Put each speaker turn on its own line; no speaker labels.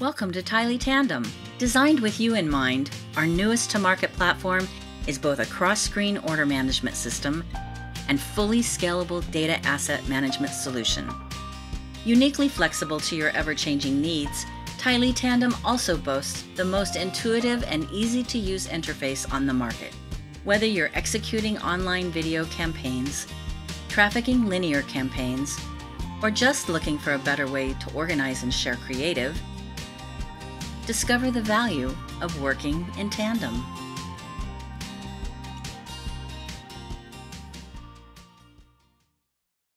Welcome to Tylie Tandem. Designed with you in mind, our newest to market platform is both a cross screen order management system and fully scalable data asset management solution. Uniquely flexible to your ever changing needs, Tylie Tandem also boasts the most intuitive and easy to use interface on the market. Whether you're executing online video campaigns, trafficking linear campaigns, or just looking for a better way to organize and share creative, discover the value of working in tandem.